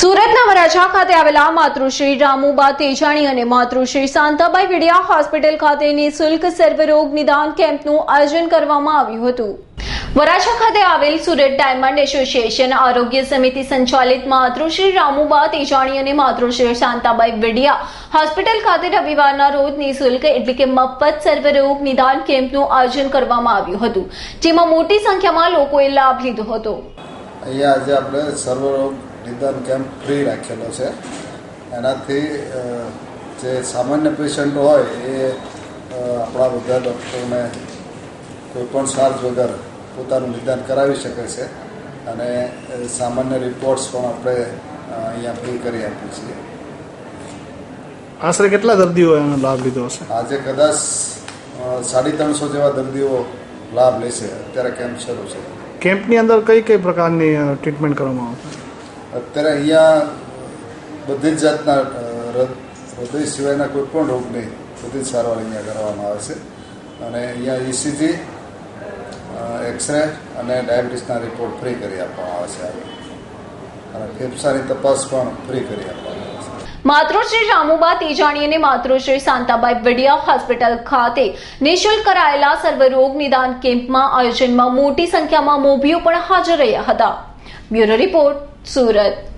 સુરતના વરાછા ખાતે આવેલા માતૃશ્રી રામુબા તેજાણી અને માતૃશ્રી શાંતાબાઈ વિડિયા હોસ્પિટલ ખાતે નિઃશુલ્ક સર્વરોગ નિદાન કેમ્પનું આયોજન કરવામાં આવ્યું હતું. વરાછા ખાતે આવેલ સુરત ડાયમંડ એસોસિએશન આરોગ્ય સમિતિ સંચાલિત માતૃશ્રી રામુબા તેજાણી અને માતૃશ્રી શાંતાબાઈ વિડિયા હોસ્પિટલ ખાતે રવિવારના રોજ નિઃશુલ્ક એટલે કે મફત સર્વરોગ નિદાન કેમ્પનું આયોજન કરવામાં આવ્યું હતું, જેમાં મોટી સંખ્યામાં લોકોએ લાભ લીધો હતો. અહીંયા આજે આપણે સર્વરોગ નિદાન કેમ્પ ફ્રી રાખેલો છે. એનાથી જે સામાન્ય પેશન્ટ હોય એ આપણા બધા ડૉક્ટરોને કોઈપણ ચાર્જ વગર પોતાનું નિદાન કરાવી શકે છે અને સામાન્ય રિપોર્ટ્સ પણ આપણે અહીંયા ફ્રી કરી આપીએ છીએ. આશરે કેટલા દર્દીઓ એનો લાભ લીધો હશે? આજે કદાચ સાડી ત્રણસો જેવા દર્દીઓ લાભ લેશે. અત્યારે કેમ્પ શરૂ છે. કેમ્પની અંદર કઈ કઈ પ્રકારની ટ્રીટમેન્ટ કરવામાં આવશે? અત્યારે અહીંયા બધી જ જાતના હૃદય સિવાયના કોઈ પણ રોગની બધી જ સારવાર અહીંયા કરવામાં આવે છે. અને અહીંયા ઇસીજી એક્સરે અને ડાયાબિટીસના રિપોર્ટ ફ્રી કરી આપવામાં આવે છે અને ફેફસાની તપાસ પણ ફ્રી કરી આપવામાં આવે છે. માતૃશ્રી રામુબા તેજાણી અને માતૃશ્રી શાંતાબાઈ વડિયા હોસ્પિટલ ખાતે નિઃશુલ્ક કરાયેલા સર્વરોગ નિદાન કેમ્પમાં આયોજનમાં મોટી સંખ્યામાં મોભીઓ પણ હાજર રહ્યા હતા. Bureau report Surat.